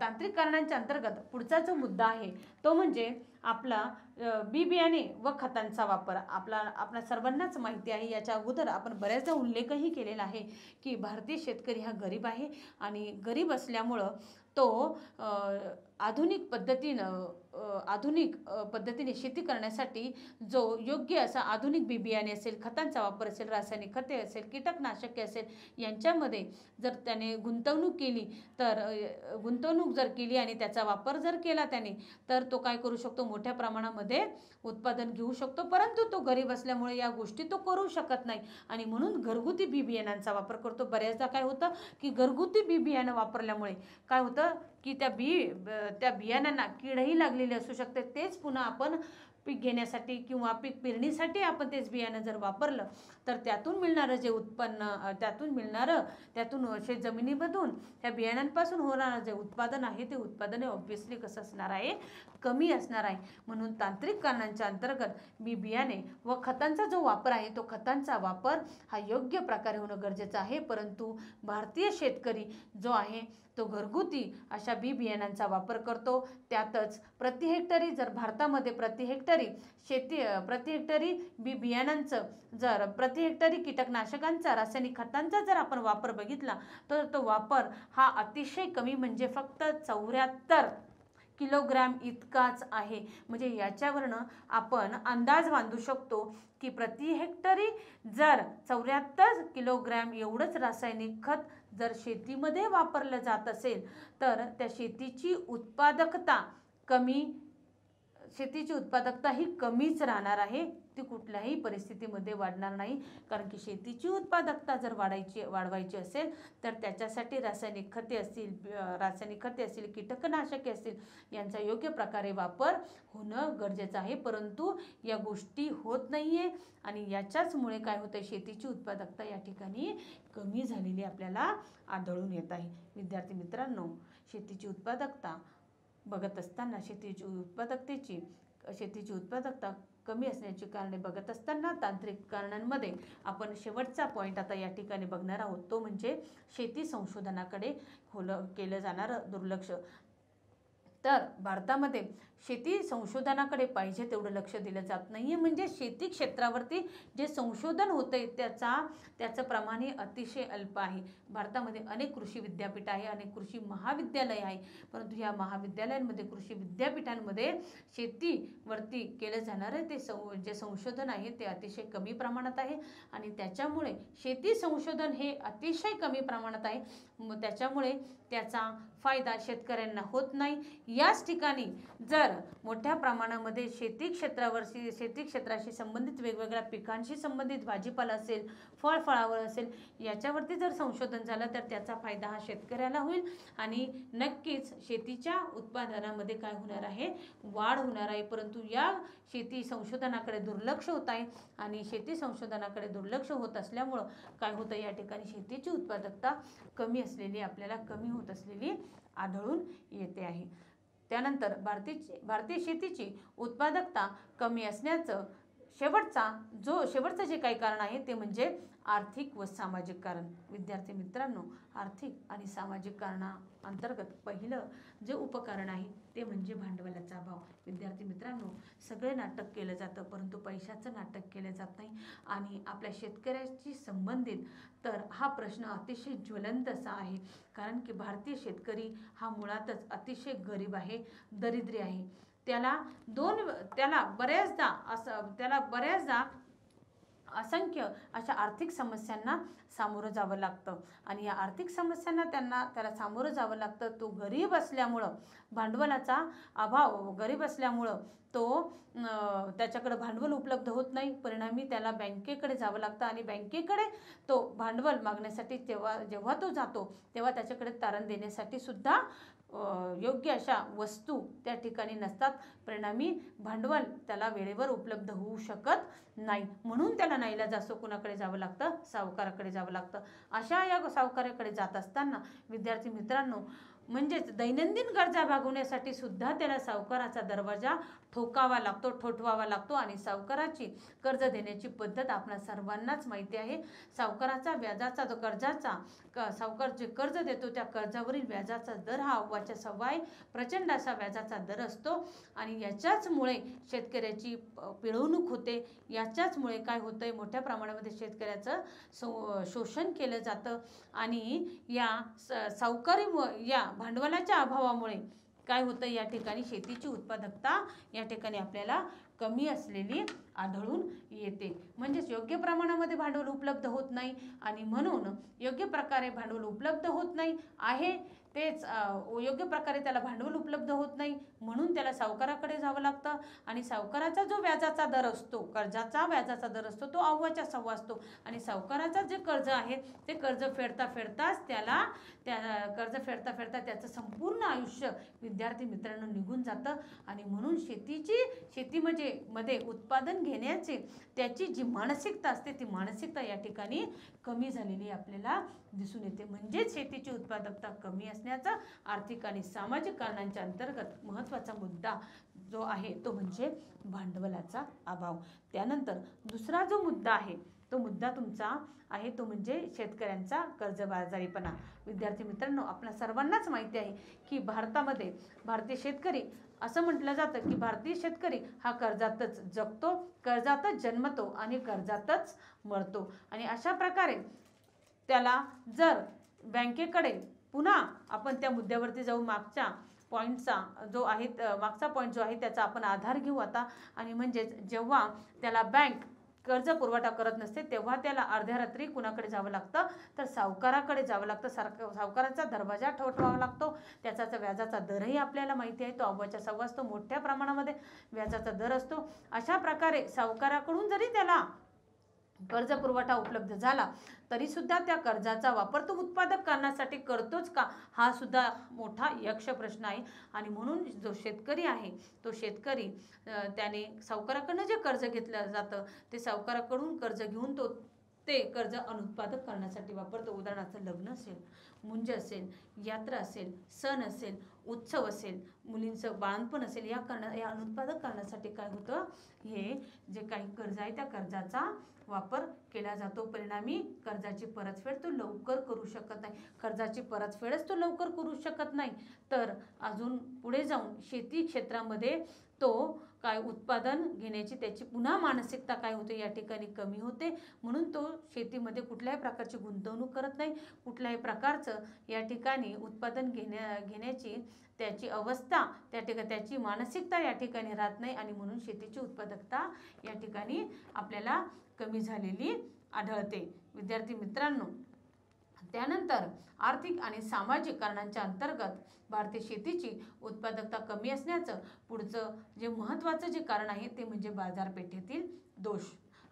तांत्रिक कारणांच्या अंतर्गत पुढचा जो मुद्दा आहे तो म्हणजे आपला बी बियाणे व खतांचा वापर. आपला आपल्या सर्वांनाच माहिती आहे याच्या अगोदर आपण बऱ्याचदा उल्लेखही केलेला आहे की भारतीय शेतकरी हा गरीब आहे आणि गरीब असल्यामुळं तो आधुनिक पद्धतीनं आधुनिक पद्धतीने शेती करण्यासाठी जो योग्य असा आधुनिक बी बियाणे असेल खतांचा वापर असेल रासायनिक खते असेल कीटकनाशके असेल यांच्यामध्ये जर त्याने गुंतवणूक केली तर गुंतवणूक जर केली आणि त्याचा वापर जर केला त्याने तर तो काय करू शकतो? मोठ्या प्रमाणामध्ये उत्पादन घेऊ शकतो. परंतु तो गरीब असल्यामुळे या गोष्टी तो करू शकत नाही. आणि म्हणून घरगुती बी बियाणांचा वापर करतो. बऱ्याचदा काय होतं की घरगुती बी बियाणं वापरल्यामुळे काय होतं? की त्या बी त्या बियाण्यांना किडही लागलेली असू शकते तेच पुन्हा आपण पीक घेण्यासाठी किंवा पीक पेरणीसाठी आपण तेच बियाणं जर वापरलं तर त्यातून मिळणारं जे उत्पन्न त्यातून मिळणारं त्यातून शेत जमिनीमधून त्या बियाण्यांपासून होणारं जे उत्पादन आहे ते उत्पादन ऑब्व्हियसली कसं असणार आहे कमी असणार आहे. म्हणून तांत्रिक कारणांच्या अंतर्गत बी बियाणे व खतांचा जो वापर आहे तो खतांचा वापर हा योग्य प्रकारे होणं गरजेचं आहे. परंतु भारतीय शेतकरी जो आहे तो घरगुती अशा बी बियाण्यांचा वापर करतो. त्यातच प्रति हेक्टरी जर भारतामध्ये प्रति हेक्टरी शेती प्रति हेक्टरी बी बियाणांचं जर प्रति हेक्टरी कीटकनाशकांचा रासायनिक खतांचा जर आपण वापर बघितला तर तो वापर हा अतिशय कमी म्हणजे फक्त चौऱ्याहत्तर किलोग्रॅम इतकाच आहे. म्हणजे याच्यावरनं आपण अंदाज बांधू शकतो की प्रति हेक्टरी जर चौऱ्याहत्तर किलोग्रॅम एवढंच रासायनिक खत जर शेतीमध्ये वापरलं जात असेल तर त्या शेतीची उत्पादकता कमी शेतीची उत्पादकता ही कमीच राहणार आहे. ती कुठल्याही परिस्थितीमध्ये वाढणार नाही. कारण की शेतीची उत्पादकता जर वाढायची वाढवायची असेल तर त्याच्यासाठी रासायनिक खते असतील रासायनिक खते असतील कीटकनाशके असतील यांचा योग्य प्रकारे वापर होणं गरजेचं आहे. परंतु या गोष्टी होत नाही आहे आणि याच्याचमुळे काय होतं आहे शेतीची उत्पादकता या ठिकाणी कमी झालेली आपल्याला आढळून येत आहे. विद्यार्थी मित्रांनो शेतीची उत्पादकता बघत असताना शेतीची उत्पादकतेची शेतीची उत्पादकता कमी असण्याची कारणे बघत असताना तांत्रिक कारणांमध्ये आपण शेवटचा पॉईंट आता या ठिकाणी बघणार आहोत. तो म्हणजे शेती संशोधनाकडे खोलं केलं जाणारं दुर्लक्ष. तर भारतामध्ये शेती संशोधनाकडे पाहिजे तेवढं लक्ष दिलं जात नाही आहे म्हणजे शेती क्षेत्रावरती जे संशोधन होतं आहे त्याचा त्याचं प्रमाण हे अतिशय अल्प आहे. भारतामध्ये अनेक कृषी विद्यापीठ आहे अनेक कृषी महाविद्यालय आहे परंतु या महाविद्यालयांमध्ये कृषी विद्यापीठांमध्ये शेतीवरती केलं जाणारं ते सं जे संशोधन आहे ते अतिशय कमी प्रमाणात आहे. आणि त्याच्यामुळे शेती संशोधन हे अतिशय कमी प्रमाणात आहे. मग त्याच्यामुळे त्याचा फायदा शेतकऱ्यांना होत नाही. याच ठिकाणी जर मोठ्या प्रमाणामध्ये शेती क्षेत्रावरशी शेती क्षेत्राशी संबंधित वेगवेगळ्या पिकांशी संबंधित भाजीपाला असेल फळफळावर असेल याच्यावरती जर संशोधन झालं तर त्याचा फायदा हा शेतकऱ्याला होईल. आणि नक्कीच शेतीच्या उत्पादनामध्ये काय होणार आहे? वाढ होणार आहे. परंतु या शेती संशोधनाकडे दुर्लक्ष होत आहे आणि शेती संशोधनाकडे दुर्लक्ष होत असल्यामुळं काय होतं? या ठिकाणी शेतीची उत्पादकता कमी असलेली आपल्याला कमी होत असलेली आढळून येते आहे. त्यानंतर भारतीची भारतीय शेतीची उत्पादकता कमी असण्याचं शेवटचा जो शेवटचं जे काही कारण आहे ते म्हणजे आर्थिक व सामाजिक कारण. विद्यार्थी मित्रांनो आर्थिक आणि सामाजिक कारणा अंतर्गत पहिलं जे उपकरण आहे ते म्हणजे भांडवलाचा अभाव. विद्यार्थी मित्रांनो सगळे नाटक केलं जातं परंतु पैशाचं नाटक केलं जात नाही. आणि आपल्या शेतकऱ्याशी संबंधित तर हा प्रश्न अतिशय ज्वलंत असा आहे. कारण की भारतीय शेतकरी हा मुळातच अतिशय गरीब आहे दरिद्री आहे. त्याला दोन त्याला बऱ्याचदा असं त्याला बऱ्याचदा असंख्य अशा आर्थिक समस्यांना सामोरं जावं लागतं. आणि या आर्थिक समस्यांना त्यांना त्याला सामोरं जावं लागतं. तो गरीब असल्यामुळं भांडवलाचा अभाव गरीब असल्यामुळं तो त्याच्याकडं भांडवल उपलब्ध होत नाही. परिणामी त्याला बँकेकडे जावं लागतं आणि बँकेकडे तो भांडवल मागण्यासाठी तेव्हा जेव्हा तो जातो तेव्हा त्याच्याकडे तारण देण्यासाठी सुद्धा योग्य अशा वस्तू त्या ठिकाणी नसतात. परिणामी भांडवल त्याला वेळेवर उपलब्ध होऊ शकत नाही. म्हणून त्याला नाहीला जास्त कुणाकडे जावं लागतं? सावकाराकडे जावं लागतं. अशा या सावकाराकडे जात असताना विद्यार्थी मित्रांनो म्हणजेच दैनंदिन गरजा भागवण्यासाठी सुद्धा त्याला सावकाराचा दरवाजा ठोकावा लागतो ठोठवावा लागतो आणि सावकाराची कर्ज देण्याची पद्धत आपल्या सर्वांनाच माहिती आहे. सावकाराचा व्याजाचा जो कर्जाचा क सावकार जे कर्ज देतो त्या कर्जावरील व्याजाचा दर हा अव्वाच्या सव्वाय प्रचंड असा व्याजाचा दर असतो आणि याच्याचमुळे शेतकऱ्याची पिळवणूक होते. याच्याचमुळे काय होतं आहे मोठ्या प्रमाणामध्ये शेतकऱ्याचं सो शोषण केलं जातं आणि या स सावकारी या भांडवलाच्या अभावामुळे काय होतं या ठिकाणी? शेतीची उत्पादकता या ठिकाणी आपल्याला कमी असलेली आढळून येते. म्हणजेच योग्य प्रमाणामध्ये भांडवल उपलब्ध होत नाही आणि म्हणून योग्य प्रकारे भांडवल उपलब्ध होत नाही आहे तेच योग्य प्रकारे त्याला भांडवल उपलब्ध होत नाही म्हणून त्याला सावकाराकडे जावं लागतं. आणि सावकाराचा जो व्याजाचा दर असतो कर्जाचा व्याजाचा दर असतो तो अव्वाच्या सव्वा असतो. आणि सावकाराचा जे कर्ज आहे ते कर्ज फेडता फेडताच त्याला त्या कर्ज फेडता फेडता त्याचं संपूर्ण आयुष्य विद्यार्थी मित्रांनो निघून जातं. आणि म्हणून शेतीची शेती म्हणजे मध्ये उत्पादन घेण्याचे त्याची जी मानसिकता असते ती मानसिकता या ठिकाणी कमी झालेली आपल्याला दिसून येते. म्हणजेच शेतीची उत्पादकता कमी असते. असण्याचा आर्थिक आणि सामाजिक कारणांच्या अंतर्गत महत्त्वाचा मुद्दा जो आहे तो म्हणजे भांडवलाचा अभाव. त्यानंतर दुसरा जो मुद्दा आहे तो मुद्दा तुमचा आहे तो म्हणजे शेतकऱ्यांचा कर्जबाजारीपणा. विद्यार्थी मित्रांनो आपल्या सर्वांनाच माहिती आहे की भारतामध्ये भारतीय शेतकरी असं म्हटलं जातं की भारतीय शेतकरी हा कर्जातच जगतो कर्जातच जन्मतो आणि कर्जातच मरतो. आणि अशा प्रकारे त्याला जर बँकेकडे पुन्हा आपण त्या मुद्द्यावरती जाऊ मागच्या पॉईंटचा जो आहे मागचा पॉईंट जो आहे त्याचा आपण आधार घेऊ आता. आणि म्हणजेच जेव्हा त्याला बँक कर्ज पुरवठा करत नसते तेव्हा त्याला अर्ध्या रात्री कुणाकडे जावं लागतं? तर सावकाराकडे जावं लागतं. सारखं सावकाराचा दरवाजा ठेवठवावा लागतो. त्याचा व्याजाचा दरही आपल्याला माहिती आहे. तो अव्वाच्या सव्वा असतो. मोठ्या प्रमाणामध्ये व्याजाचा दर असतो. अशा प्रकारे सावकाराकडून जरी त्याला कर्ज पुरवठा उपलब्ध झाला तरीसुद्धा त्या कर्जाचा वापर तो उत्पादक करण्यासाठी करतोच का? हा सुद्धा मोठा यक्ष प्रश्न आहे. आणि म्हणून जो शेतकरी आहे तो शेतकरी त्याने सावकाराकडनं जे कर्ज घेतलं जातं ते सावकाराकडून कर्ज घेऊन तो ते कर्ज अनुत्पादक करण्यासाठी वापरतो. उदाहरणार्थ लग्न असेल मुंज असेल यात्रा असेल सण असेल उत्सव असेल मुलींचं बाळणपण असेल या करणं या अनुत्पादक करण्यासाठी काय होतं? हे जे काही कर्ज आहे त्या कर्जाचा वापर केला जातो. परिणामी कर्जाची परतफेड तो लवकर करू शकत नाही. कर्जाची परतफेडच तो लवकर करू शकत नाही. तर अजून पुढे जाऊन शेती क्षेत्रामध्ये तो काय उत्पादन घेण्याची त्याची पुन्हा मानसिकता काय होते या ठिकाणी कमी होते. म्हणून तो शेतीमध्ये कुठल्याही प्रकारची गुंतवणूक करत नाही. कुठल्याही प्रकारचं या ठिकाणी उत्पादन घेण्या घेण्याची त्याची अवस्था त्या ठिकाणी त्याची मानसिकता या ठिकाणी राहत नाही आणि म्हणून शेतीची उत्पादकता या ठिकाणी आपल्याला कमी झालेली आढळते. विद्यार्थी मित्रांनो त्यानंतर आर्थिक आणि सामाजिक कारणांच्या अंतर्गत भारतीय शेतीची उत्पादकता कमी असण्याचं पुढचं जे महत्त्वाचं जे कारण आहे ते म्हणजे बाजारपेठेतील दोष.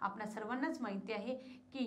आपल्या सर्वांनाच माहिती आहे की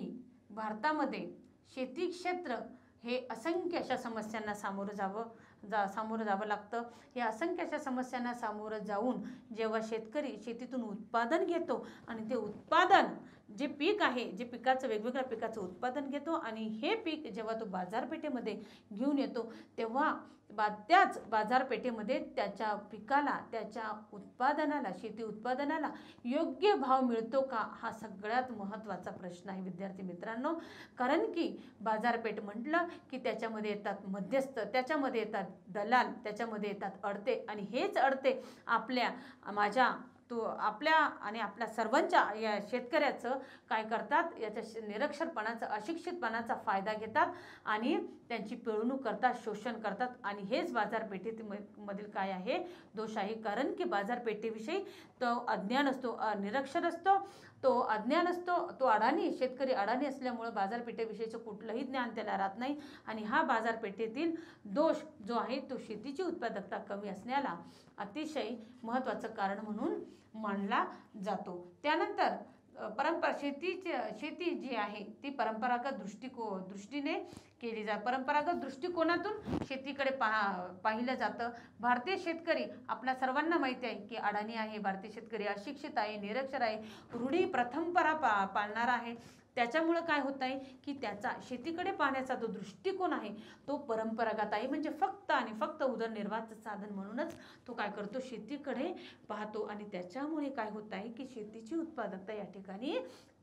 भारतामध्ये शेती क्षेत्र हे असंख्य अशा समस्यांना सामोरं जावं जा सामोरं जावं लागतं. या असंख्य अशा समस्यांना सामोरं जाऊन जेव्हा शेतकरी शेतीतून उत्पादन घेतो आणि ते उत्पादन जे पीक आहे जे पिकाचं वेगवेगळ्या पिकाचं उत्पादन घेतो आणि हे पीक जेव्हा तो बाजारपेठेमध्ये घेऊन येतो तेव्हा बा त्याच बाजारपेठेमध्ये त्याच्या पिकाला त्याच्या उत्पादनाला शेती उत्पादनाला योग्य भाव मिळतो का हा सगळ्यात महत्त्वाचा प्रश्न आहे विद्यार्थी मित्रांनो. कारण की बाजारपेठ म्हटलं की त्याच्यामध्ये येतात मध्यस्थ त्याच्यामध्ये येतात दलाल त्याच्यामध्ये येतात अडते आणि हेच अडते आपल्या माझ्या तो आपल्या आणि आपल्या सर्वांच्या या शेतकऱ्याचं काय करतात याच्या श- निरक्षरपणाचा अशिक्षितपणाचा फायदा घेतात आणि त्यांची पिळवणूक करतात शोषण करतात. आणि हेच बाजारपेठेत मधील काय आहे? दोष आहे कारण की बाजारपेठेविषयी तो अज्ञान असतो निरक्षर असतो तो अज्ञान असतो तो अडाणी शेतकरी अडाणी असल्यामुळं बाजारपेठेविषयीचं कुठलंही ज्ञान त्याला राहत नाही आणि हा बाजारपेठेतील दोष जो आहे तो शेतीची उत्पादकता कमी असण्याला अतिशय महत्त्वाचं कारण म्हणून मानला जातो. त्यानंतर परंपरा शेतीची शेती जी आहे ती परंपरागत दृष्टिको दृष्टीने केली जा परंपरागत दृष्टिकोनातून शेतीकडे पाहा पाहिलं जातं. भारतीय शेतकरी आपल्या सर्वांना माहिती आहे की अडाणी आहे भारतीय शेतकरी अशिक्षित आहे निरक्षर आहे रूढी प्रथमपरा पा पाळणारा आहे. त्याच्यामुळं काय होत आहे की त्याचा शेतीकडे पाहण्याचा जो दृष्टिकोन आहे तो परंपरागत आहे. म्हणजे फक्त आणि फक्त उदरनिर्वाहाचं साधन म्हणूनच तो काय करतो? शेतीकडे पाहतो. आणि त्याच्यामुळे काय होत आहे की शेतीची उत्पादकता या ठिकाणी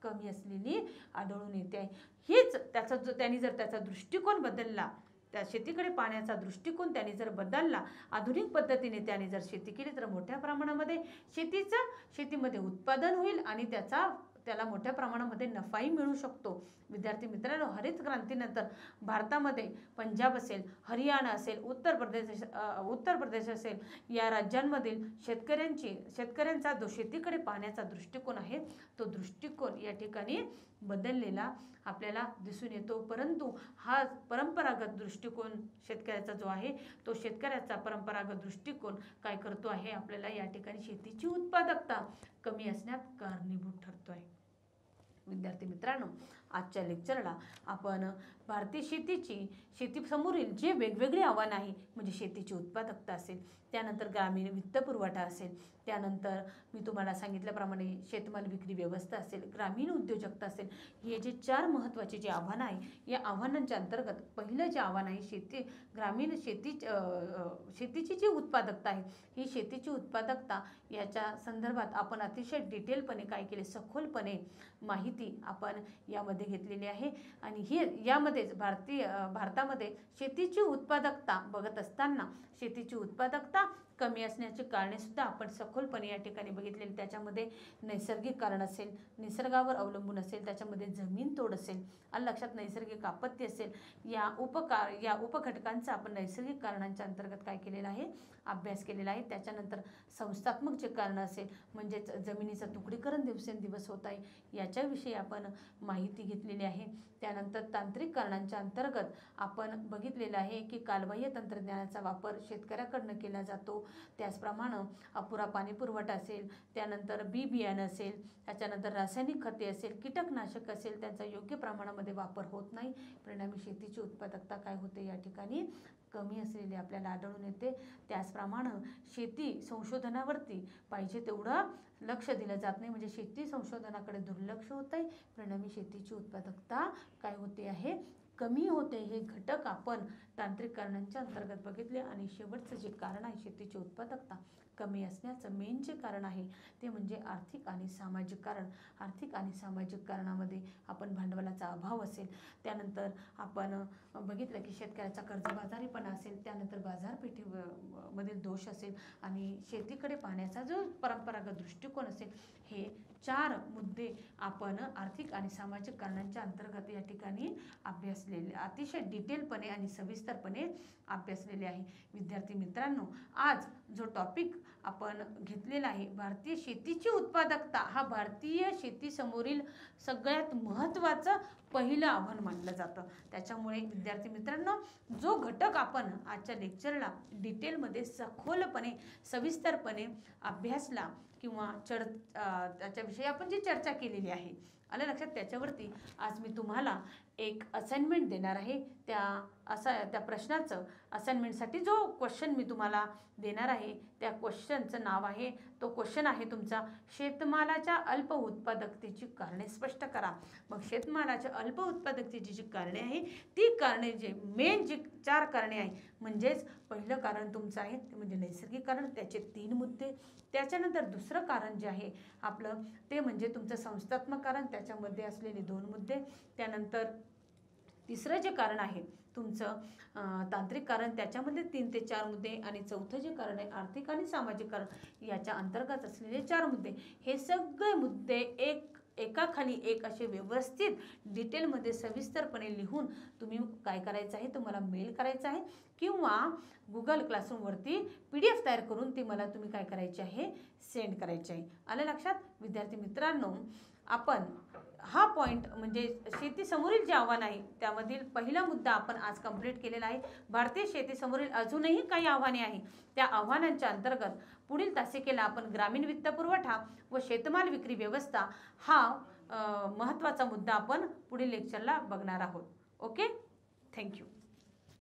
कमी असलेली आढळून येते. आहे हीच त्याचा जो त्यांनी जर त्याचा दृष्टिकोन बदलला त्या शेतीकडे पाहण्याचा दृष्टिकोन त्याने जर बदलला आधुनिक पद्धतीने त्याने जर शेती केली तर मोठ्या प्रमाणामध्ये शेतीचं शेतीमध्ये उत्पादन होईल आणि त्याचा त्याला मोठ्या प्रमाणामध्ये नफाही मिळू शकतो. विद्यार्थी मित्रांनो हरित क्रांतीनंतर भारतामध्ये पंजाब असेल हरियाणा असेल उत्तर प्रदेश उत्तर प्रदेश असेल या राज्यांमधील शेतकऱ्यांची शेतकऱ्यांचा जो शेतीकडे पाहण्याचा दृष्टिकोन आहे. तो दृष्टिकोन या ठिकाणी बदललेला आपल्याला दिसून येतो. परंतु हा परंपरागत दृष्टिकोन शेतकऱ्याचा जो आहे तो शेतकऱ्याचा परंपरागत दृष्टिकोन काय करतो आहे आपल्याला या ठिकाणी शेतीची उत्पादकता कमी असण्यात कारणीभूत ठरतो आहे विद्यार्थी मित्रांनो आजच्या लेक्चरला आपण भारतीय शेतीची शेतीसमोरील जे वेगवेगळे आव्हानं आहे म्हणजे शेतीची उत्पादकता असेल त्यानंतर ग्रामीण वित्तपुरवठा असेल त्यानंतर मी तुम्हाला सांगितल्याप्रमाणे शेतमाल विक्री व्यवस्था असेल ग्रामीण उद्योजकता असेल हे जे चार महत्त्वाचे जे आव्हानं आहे या आव्हानांच्या अंतर्गत पहिलं जे आव्हान आहे शेती ग्रामीण शेती शेतीची जी उत्पादकता आहे ही शेतीची उत्पादकता याच्या संदर्भात आपण अतिशय डिटेलपणे काय केले सखोलपणे माहिती आपण यामध्ये घेतलेली आहे. आणि ही यामध्येच भारतीय भारतामध्ये शेतीची उत्पादकता बघत असताना शेतीची उत्पादकता कमी असण्याची कारणेसुद्धा आपण सखोलपणे या ठिकाणी बघितलेली. त्याच्यामध्ये नैसर्गिक कारण असेल निसर्गावर अवलंबून असेल त्याच्यामध्ये जमीन तोड असेल आणि लक्षात नैसर्गिक आपत्ती असेल या उपकार या उपघटकांचा आपण नैसर्गिक कारणांच्या अंतर्गत काय केलेलं आहे? अभ्यास केलेला आहे. त्याच्यानंतर संस्थात्मक जे कारणं असेल म्हणजेच जमिनीचं तुकडीकरण दिवसेंदिवस होत आहे याच्याविषयी आपण माहिती घेतलेली आहे. त्यानंतर तांत्रिक कारणांच्या अंतर्गत आपण बघितलेलं आहे की कालबाह्य तंत्रज्ञानाचा वापर शेतकऱ्याकडनं केला जातो. त्याचप्रमाणे अपुरा पाणी पुरवठा असेल त्यानंतर बी बियाणं असेल त्याच्यानंतर रासायनिक खते असेल कीटकनाशक असेल त्यांचा योग्य प्रमाणामध्ये वापर होत नाही. परिणामी शेतीची उत्पादकता काय होते या ठिकाणी? कमी असलेली आपल्याला आढळून येते. त्याचप्रमाणे शेती संशोधनावरती पाहिजे तेवढं लक्ष दिलं जात नाही. म्हणजे शेती संशोधनाकडे दुर्लक्ष होत आहे परिणामी शेतीची उत्पादकता काय होते आहे? कमी होते हे घटक आपण तांत्रिक कारणांच्या अंतर्गत बघितले आणि शेवटचं जे कारण आहे शेतीची उत्पादकता कमी असण्याचं मेन जे कारण आहे ते म्हणजे आर्थिक आणि सामाजिक कारण. आर्थिक आणि सामाजिक कारणामध्ये आपण भांडवलाचा अभाव असेल त्यानंतर आपण बघितलं की शेतकऱ्याचा कर्जबाजारीपणा असेल त्यानंतर बाजारपेठे व- मधील दोष असेल आणि शेतीकडे पाहण्याचा जो परंपरागत दृष्टिकोन असेल हे चार मुद्दे आपण आर्थिक आणि सामाजिक कारणांच्या अंतर्गत या ठिकाणी अभ्यासलेले. अतिशय डिटेलपणे आणि सविस्तरपणे अभ्यासलेले आहे. विद्यार्थी मित्रांनो आज जो टॉपिक आपण घेतलेला आहे भारतीय शेतीची उत्पादकता हा भारतीय शेतीसमोरील सगळ्यात महत्त्वाचं पहिलं आव्हान मानलं जातं. त्याच्यामुळे विद्यार्थी मित्रांनो जो घटक आपण आजच्या लेक्चरला डिटेलमध्ये सखोलपणे सविस्तरपणे अभ्यासला किंवा चढ त्याच्याविषयी आपण जी चर्चा केलेली आहे आलं लक्षात? त्याच्यावरती आज मी तुम्हाला एक असाइनमेंट देणार आहे. त्या असा त्या प्रश्नाचं असाइनमेंटसाठी जो क्वेश्चन मी तुम्हाला देणार आहे त्या क्वेश्चनचं नाव आहे. तो क्वेश्चन आहे तुमचा शेतमालाच्या अल्प उत्पादकतेची कारणे स्पष्ट करा. मग शेतमालाच्या अल्प उत्पादकतेची जी कारणे आहे ती कारणे जे मेन जी चार कारणे आहे म्हणजेच पहिलं कारण तुमचं आहे ते म्हणजे नैसर्गिक कारण त्याचे तीन मुद्दे. त्याच्यानंतर दुसरं कारण जे आहे आपलं ते म्हणजे तुमचं संस्थात्मक कारण त्याच्यामध्ये असलेले दोन मुद्दे. त्यानंतर तिसरं जे कारण आहे तुमचं तांत्रिक कारण त्याच्यामध्ये तीन ते चार मुद्दे आणि चौथं जे कारण आहे आर्थिक आणि सामाजिक कारण याच्या अंतर्गत असलेले चार मुद्दे हे सगळे मुद्दे एक एकाखाली एक असे व्यवस्थित डिटेलमध्ये सविस्तरपणे लिहून तुम्ही काय करायचं आहे तुम्हाला मेल करायचं आहे किंवा गुगल क्लासरूमवरती पी डी एफ तयार करून ती मला तुम्ही काय करायचे आहे सेंड करायचे आहे. आलं लक्षात? विद्यार्थी मित्रांनो आपण हा पॉईंट म्हणजे शेतीसमोरील जे आव्हान आहे त्यामधील पहिला मुद्दा आपण आज कंप्लीट केलेला आहे. भारतीय शेतीसमोरील अजूनही काही आव्हाने आहे. त्या आव्हानांच्या अंतर्गत पुढील तासिकेला आपण ग्रामीण वित्तपुरवठा व शेतमाल विक्री व्यवस्था हा महत्त्वाचा मुद्दा आपण पुढील लेक्चरला बघणार आहोत. Okay thank you